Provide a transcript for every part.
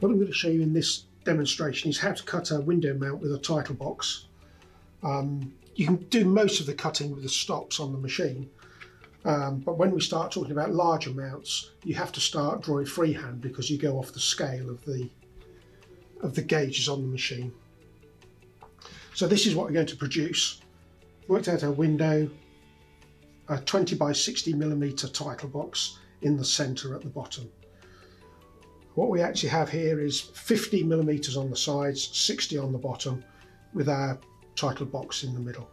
What I'm going to show you in this demonstration is how to cut a window mount with a title box. Um, you can do most of the cutting with the stops on the machine, um, but when we start talking about large mounts, you have to start drawing freehand because you go off the scale of the of the gauges on the machine. So this is what we're going to produce. Worked out a window, a 20 by 60 millimeter title box in the center at the bottom. What we actually have here is 50 millimeters on the sides, 60 on the bottom, with our title box in the middle.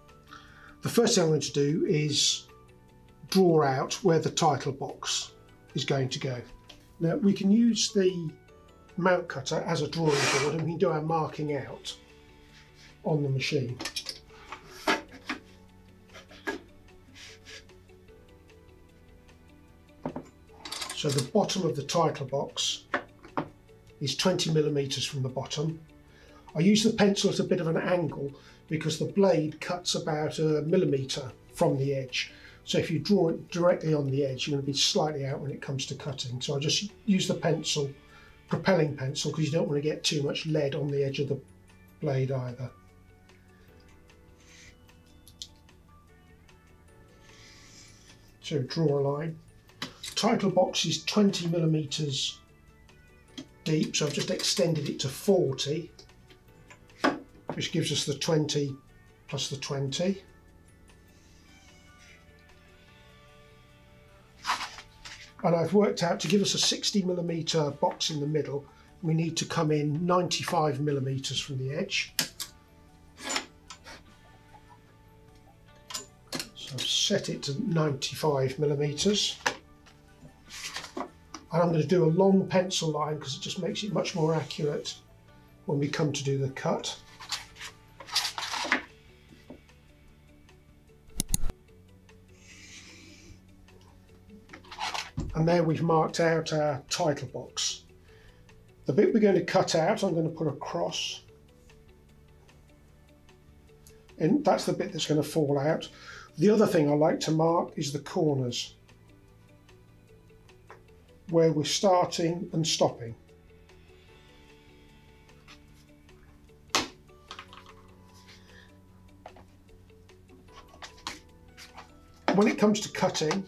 The first thing I'm going to do is draw out where the title box is going to go. Now we can use the mount cutter as a drawing board and we can do our marking out on the machine. So the bottom of the title box is 20 millimeters from the bottom. I use the pencil at a bit of an angle because the blade cuts about a millimeter from the edge. So if you draw it directly on the edge, you're going to be slightly out when it comes to cutting. So I just use the pencil, propelling pencil, because you don't want to get too much lead on the edge of the blade either. So draw a line. Title box is 20 millimeters deep, so I've just extended it to 40, which gives us the 20 plus the 20. And I've worked out to give us a 60 millimeter box in the middle, we need to come in 95 millimeters from the edge. So I've set it to 95 millimeters and I'm going to do a long pencil line because it just makes it much more accurate when we come to do the cut. And there we've marked out our title box. The bit we're going to cut out, I'm going to put a cross. And that's the bit that's going to fall out. The other thing I like to mark is the corners where we're starting and stopping. When it comes to cutting,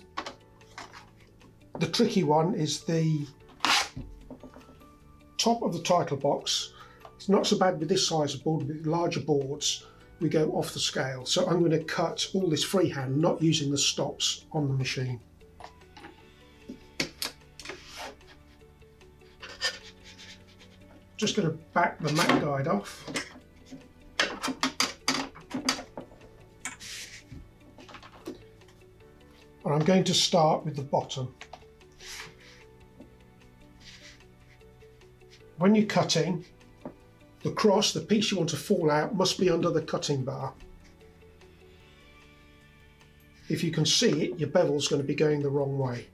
the tricky one is the top of the title box. It's not so bad with this size of board, with larger boards, we go off the scale. So I'm going to cut all this freehand, not using the stops on the machine. Just going to back the mat guide off. And I'm going to start with the bottom. When you're cutting, the cross, the piece you want to fall out, must be under the cutting bar. If you can see it, your bevel's going to be going the wrong way.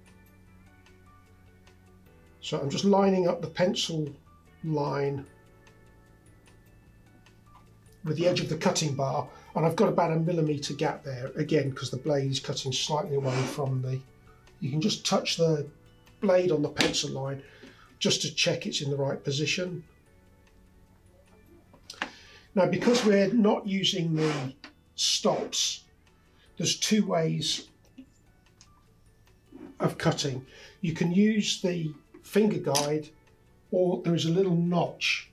So I'm just lining up the pencil line with the edge of the cutting bar and I've got about a millimetre gap there again because the blade is cutting slightly away from the you can just touch the blade on the pencil line just to check it's in the right position. Now because we're not using the stops there's two ways of cutting. You can use the finger guide or there is a little notch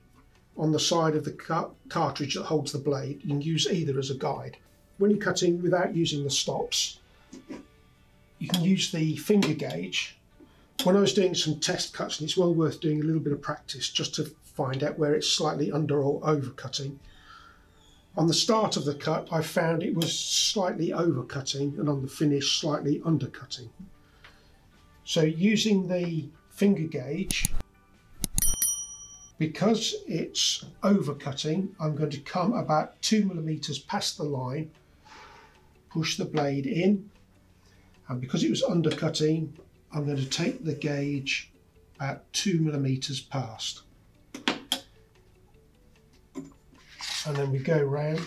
on the side of the cartridge that holds the blade. You can use either as a guide. When you're cutting without using the stops, you can use the finger gauge. When I was doing some test cuts, and it's well worth doing a little bit of practice just to find out where it's slightly under or over cutting. On the start of the cut, I found it was slightly over cutting, and on the finish, slightly undercutting. So using the finger gauge, because it's overcutting, I'm going to come about two millimeters past the line, push the blade in, and because it was undercutting, I'm going to take the gauge about two millimeters past. And then we go round.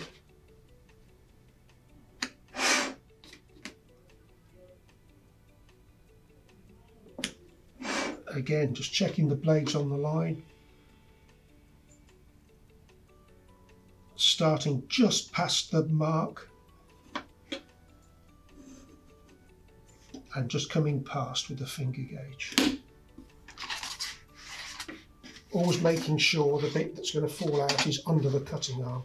Again, just checking the blades on the line starting just past the mark and just coming past with the finger gauge. Always making sure the bit that's going to fall out is under the cutting arm.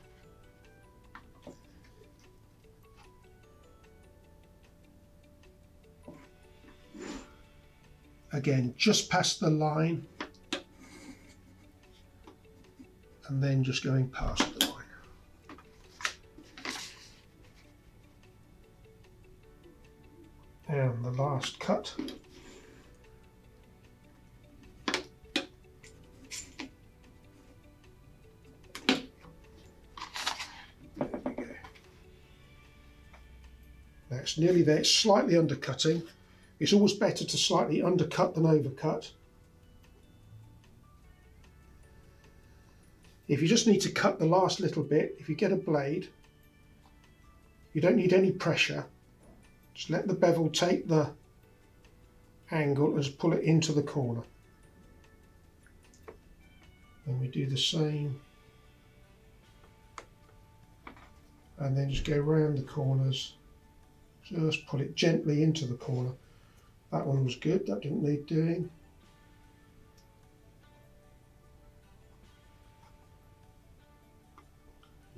Again, just past the line and then just going past The last cut. That's nearly there, it's slightly undercutting. It's always better to slightly undercut than overcut. If you just need to cut the last little bit, if you get a blade, you don't need any pressure. Just let the bevel take the angle and just pull it into the corner. And we do the same. And then just go around the corners. Just pull it gently into the corner. That one was good, that didn't need doing.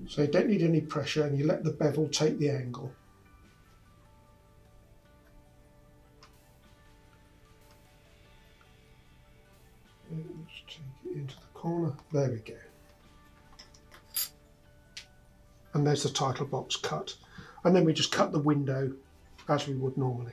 So you don't need any pressure and you let the bevel take the angle. Corner. There we go. And there's the title box cut. And then we just cut the window as we would normally.